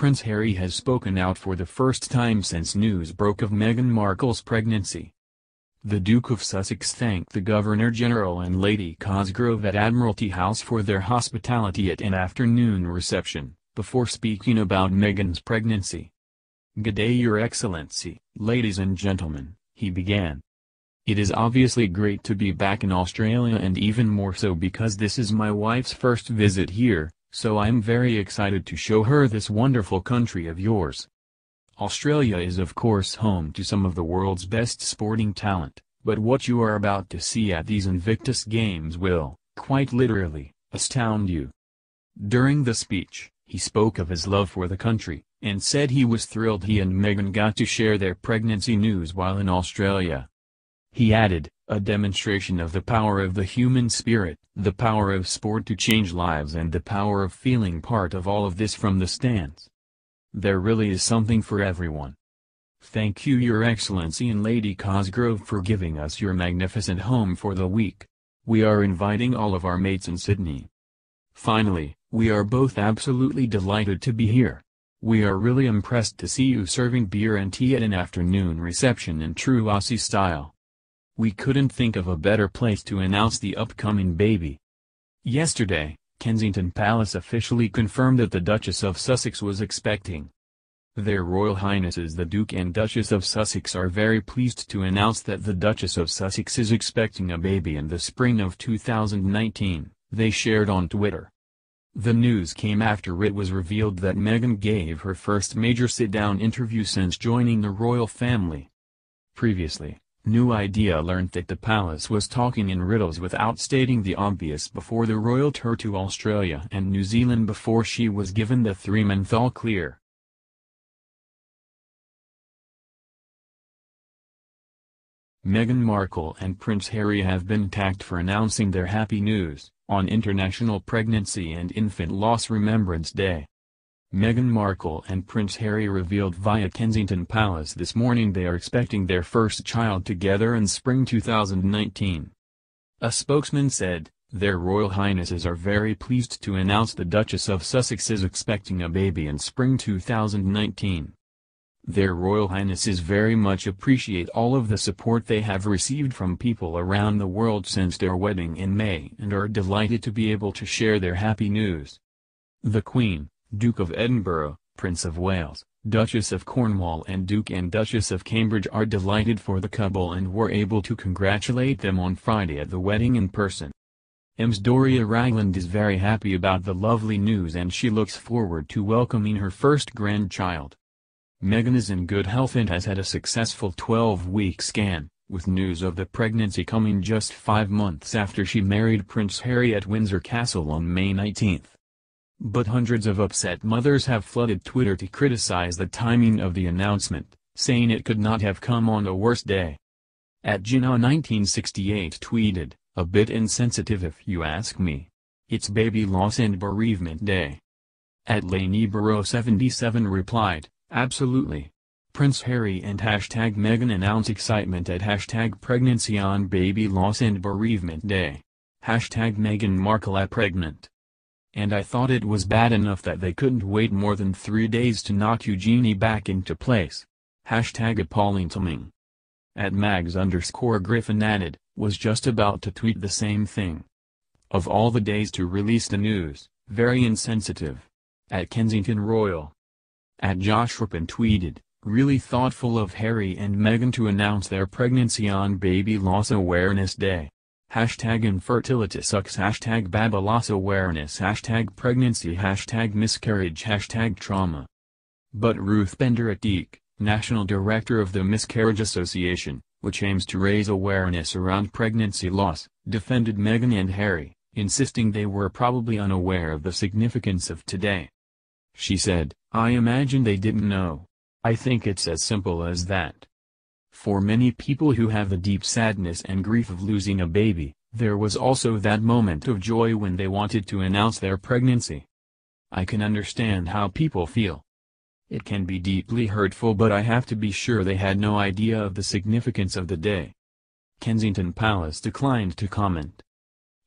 Prince Harry has spoken out for the first time since news broke of Meghan Markle's pregnancy. The Duke of Sussex thanked the Governor-General and Lady Cosgrove at Admiralty House for their hospitality at an afternoon reception, before speaking about Meghan's pregnancy. Good day Your Excellency, ladies and gentlemen, he began. It is obviously great to be back in Australia and even more so because this is my wife's first visit here, so I'm very excited to show her this wonderful country of yours. Australia is of course home to some of the world's best sporting talent, but what you are about to see at these Invictus Games will, quite literally, astound you. During the speech, he spoke of his love for the country, and said he was thrilled he and Meghan got to share their pregnancy news while in Australia. He added, a demonstration of the power of the human spirit, the power of sport to change lives and the power of feeling part of all of this from the stands. There really is something for everyone. Thank you Your Excellency and Lady Cosgrove for giving us your magnificent home for the week. We are inviting all of our mates in Sydney. Finally, we are both absolutely delighted to be here. We are really impressed to see you serving beer and tea at an afternoon reception in true Aussie style. We couldn't think of a better place to announce the upcoming baby. Yesterday, Kensington Palace officially confirmed that the Duchess of Sussex was expecting. Their Royal Highnesses the Duke and Duchess of Sussex are very pleased to announce that the Duchess of Sussex is expecting a baby in the spring of 2019, they shared on Twitter. The news came after it was revealed that Meghan gave her first major sit-down interview since joining the royal family. Previously, New Idea learned that the palace was talking in riddles without stating the obvious before the royal tour to Australia and New Zealand before she was given the three-month all-clear. Meghan Markle and Prince Harry have been tagged for announcing their happy news, on International Pregnancy and Infant Loss Remembrance Day. Meghan Markle and Prince Harry revealed via Kensington Palace this morning they are expecting their first child together in spring 2019. A spokesman said, Their Royal Highnesses are very pleased to announce the Duchess of Sussex is expecting a baby in spring 2019. Their Royal Highnesses very much appreciate all of the support they have received from people around the world since their wedding in May and are delighted to be able to share their happy news. The Queen, Duke of Edinburgh, Prince of Wales, Duchess of Cornwall and Duke and Duchess of Cambridge are delighted for the couple and were able to congratulate them on Friday at the wedding in person. Ms Doria Ragland is very happy about the lovely news and she looks forward to welcoming her first grandchild. Meghan is in good health and has had a successful 12-week scan, with news of the pregnancy coming just five months after she married Prince Harry at Windsor Castle on May 19. But hundreds of upset mothers have flooded Twitter to criticize the timing of the announcement, saying it could not have come on a worse day. At Gina 1968 tweeted, a bit insensitive if you ask me. It's baby loss and bereavement day. At Lainey Burrow 77 replied, absolutely. Prince Harry and hashtag Meghan announce excitement at hashtag pregnancy on baby loss and bereavement day. Hashtag Meghan Markle pregnant. And I thought it was bad enough that they couldn't wait more than three days to knock Eugenie back into place. Hashtag appalling timing. At mags underscore Griffin added, was just about to tweet the same thing. Of all the days to release the news, very insensitive. At Kensington Royal. At Josh Ripon tweeted, really thoughtful of Harry and Meghan to announce their pregnancy on Baby Loss Awareness Day. Hashtag infertility sucks Hashtag baba loss awareness Hashtag pregnancy Hashtag miscarriage Hashtag trauma. But Ruth Bender Atik, National Director of the Miscarriage Association, which aims to raise awareness around pregnancy loss, defended Meghan and Harry, insisting they were probably unaware of the significance of today. She said, I imagine they didn't know. I think it's as simple as that. For many people who have the deep sadness and grief of losing a baby, there was also that moment of joy when they wanted to announce their pregnancy. I can understand how people feel. It can be deeply hurtful but I have to be sure they had no idea of the significance of the day. Kensington Palace declined to comment.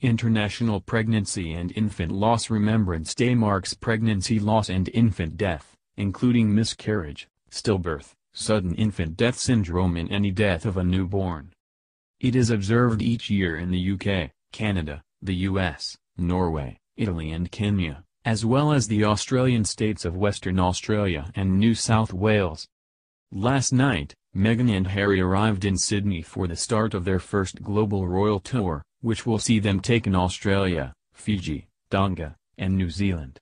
International Pregnancy and Infant Loss Remembrance Day marks pregnancy loss and infant death, including miscarriage, stillbirth, sudden infant death syndrome in any death of a newborn. It is observed each year in the UK, Canada, the US, Norway, Italy and Kenya, as well as the Australian states of Western Australia and New South Wales. Last night, Meghan and Harry arrived in Sydney for the start of their first global royal tour, which will see them take in Australia, Fiji, Tonga, and New Zealand.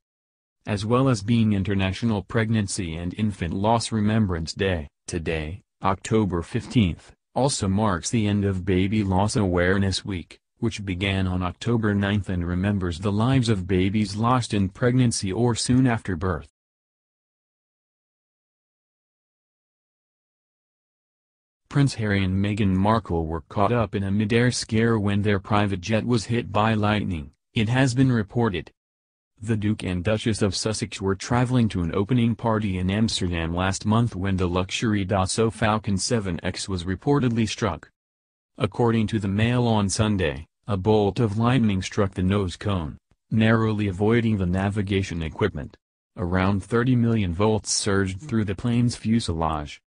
As well as being International Pregnancy and Infant Loss Remembrance Day, today, October 15th, also marks the end of Baby Loss Awareness Week, which began on October 9 and remembers the lives of babies lost in pregnancy or soon after birth. Prince Harry and Meghan Markle were caught up in a mid-air scare when their private jet was hit by lightning, it has been reported. The Duke and Duchess of Sussex were traveling to an opening party in Amsterdam last month when the luxury Dassault Falcon 7X was reportedly struck. According to the Mail on Sunday, a bolt of lightning struck the nose cone, narrowly avoiding the navigation equipment. Around 30 million volts surged through the plane's fuselage.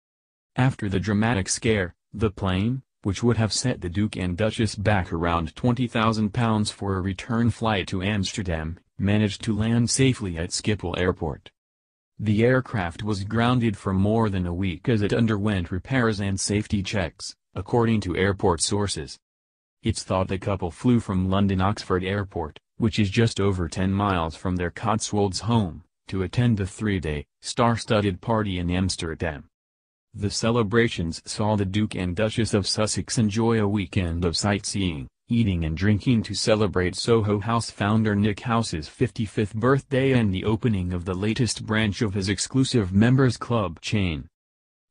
After the dramatic scare, the plane, which would have set the Duke and Duchess back around £20,000 for a return flight to Amsterdam, managed to land safely at Schiphol Airport. The aircraft was grounded for more than a week as it underwent repairs and safety checks, according to airport sources. It's thought the couple flew from London Oxford Airport, which is just over 10 miles from their Cotswolds home, to attend the three-day, star-studded party in Amsterdam. The celebrations saw the Duke and Duchess of Sussex enjoy a weekend of sightseeing, eating and drinking to celebrate Soho House founder Nick House's 55th birthday and the opening of the latest branch of his exclusive members club chain.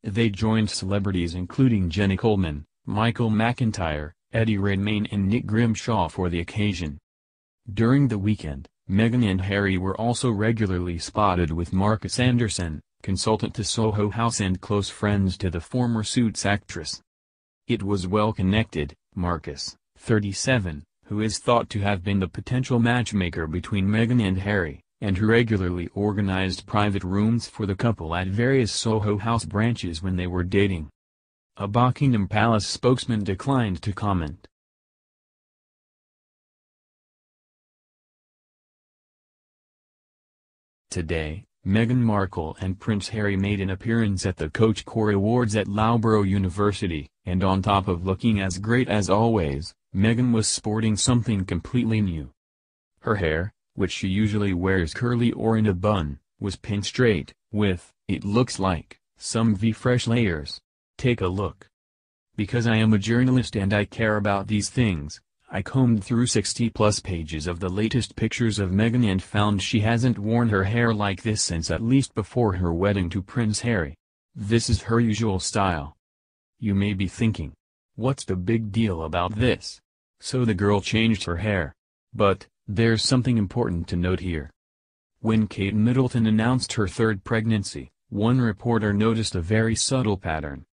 They joined celebrities including Jenna Coleman, Michael McIntyre, Eddie Redmayne and Nick Grimshaw for the occasion. During the weekend, Meghan and Harry were also regularly spotted with Markus Anderson, consultant to Soho House and close friends to the former Suits actress. It was well connected, Markus, 37, who is thought to have been the potential matchmaker between Meghan and Harry, and who regularly organized private rooms for the couple at various Soho House branches when they were dating. A Buckingham Palace spokesman declined to comment. Today, Meghan Markle and Prince Harry made an appearance at the Coach Core Awards at Loughborough University, and on top of looking as great as always, Meghan was sporting something completely new. Her hair, which she usually wears curly or in a bun, was pinned straight, with, it looks like, some V-fresh layers. Take a look. Because I am a journalist and I care about these things, I combed through 60 plus pages of the latest pictures of Meghan and found she hasn't worn her hair like this since at least before her wedding to Prince Harry. This is her usual style. You may be thinking, What's the big deal about this? So the girl changed her hair. But, there's something important to note here. When Kate Middleton announced her third pregnancy, one reporter noticed a very subtle pattern.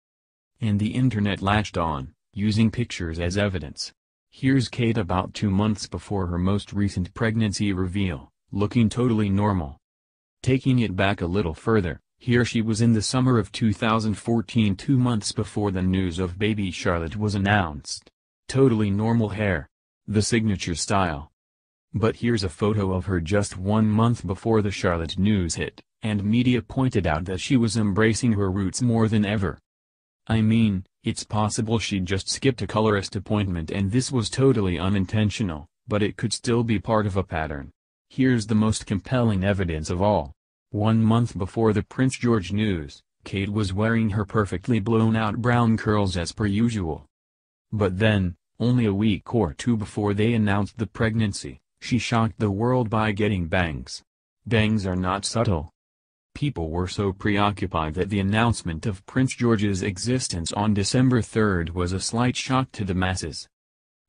And the internet latched on, using pictures as evidence. Here's Kate about two months before her most recent pregnancy reveal, looking totally normal. Taking it back a little further, here she was in the summer of 2014 two months before the news of baby Charlotte was announced. Totally normal hair. The signature style. But here's a photo of her just one month before the Charlotte news hit, and media pointed out that she was embracing her roots more than ever. I mean, it's possible she just skipped a colorist appointment and this was totally unintentional, but it could still be part of a pattern. Here's the most compelling evidence of all. One month before the Prince George news, Kate was wearing her perfectly blown-out brown curls as per usual. But then, only a week or two before they announced the pregnancy, she shocked the world by getting bangs. Bangs are not subtle. People were so preoccupied that the announcement of Prince George's existence on December 3 was a slight shock to the masses.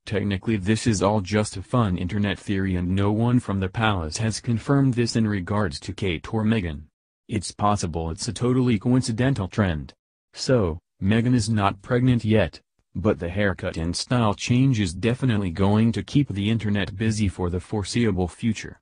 Technically this is all just a fun internet theory and no one from the palace has confirmed this in regards to Kate or Meghan. It's possible it's a totally coincidental trend. So, Meghan is not pregnant yet, but the haircut and style change is definitely going to keep the internet busy for the foreseeable future.